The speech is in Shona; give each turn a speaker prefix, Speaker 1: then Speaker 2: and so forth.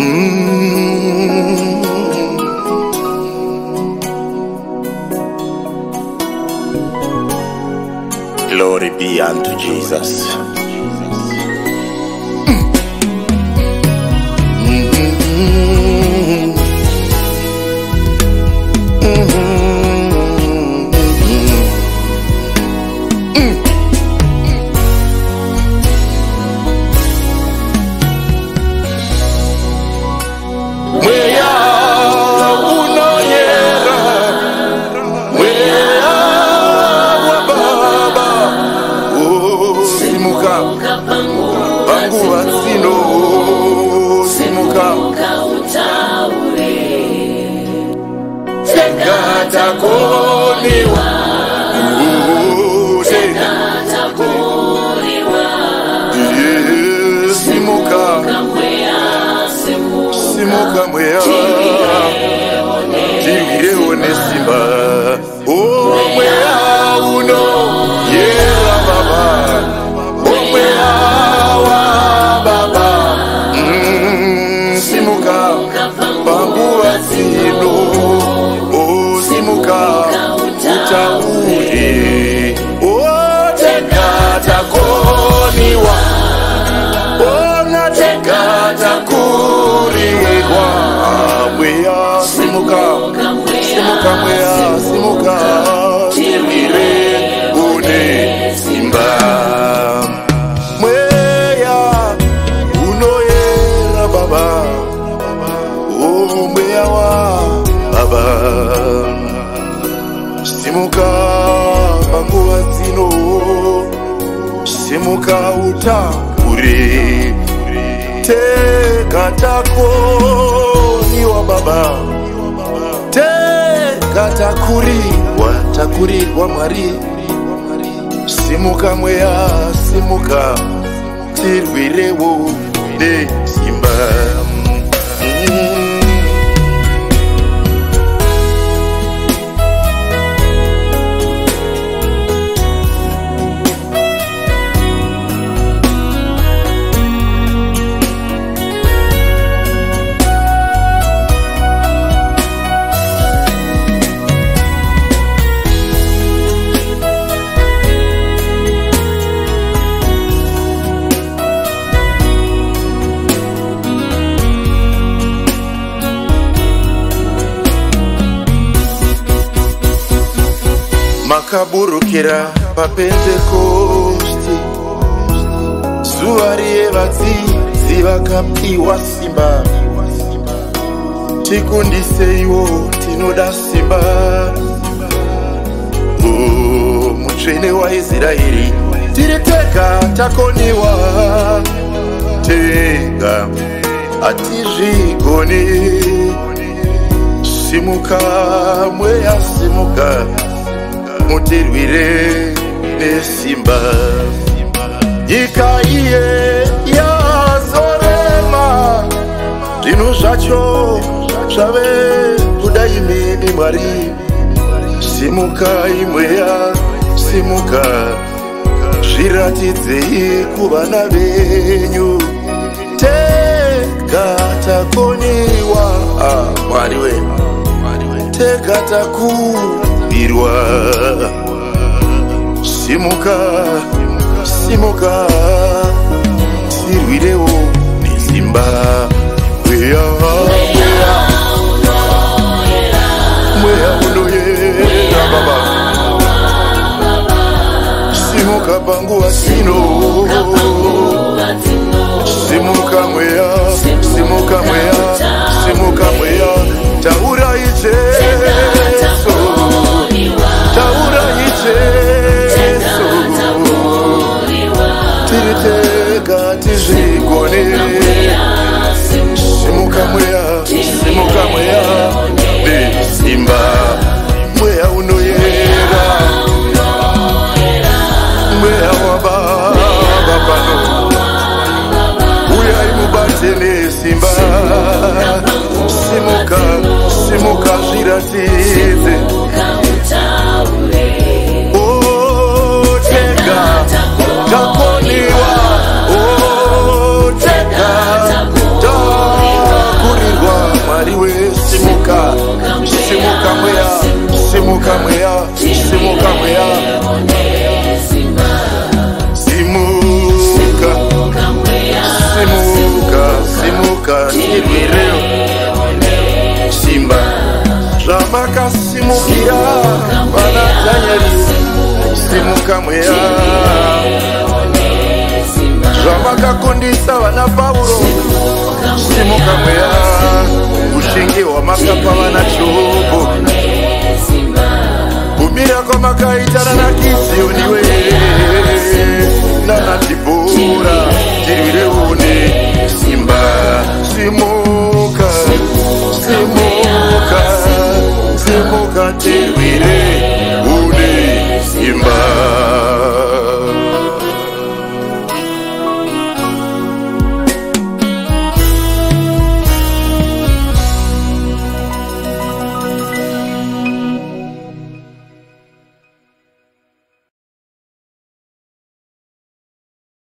Speaker 1: Mm. Glory be unto Jesus. sitatakoniwa simuka simuka mwea simuka panguva dzino simuka utakure tega tako niwa baba tega takuri watakurirwa mwari simuka mweya simuka tirwirewo nesimba mm -hmm. makaburukira papentekosti zuva rievadzidzi vakapiwa simba tikundiseiwo tinoda simba mutsvene waisraeri tiri tega takoniwa tega hatizvigoni simuka mweya simuka, mwe ya, simuka. mutirwire simba nyika iye yazorema zvinhu zvacho zvave kudai mini mwari simukai mweya simuka zviratidzei kuvana venyu tega takoniwa ah, mwari we tega takura wa simuka simuka sirwideo nizimba weya mweya unoye baba simuka bangu asino simuka mweya simuka mweya mukazviratidze oh, oh, Simuka mweya, simuka mweya, simuka mweya, simuka mweya. simukira bana danyeli simuka mweya zvamakakundisa vana pauro simuka mweya ushingi hwamakapa vana chovo kumira kwamakaita nana kizioniwe nana dibhora ndirwireone simba simu To.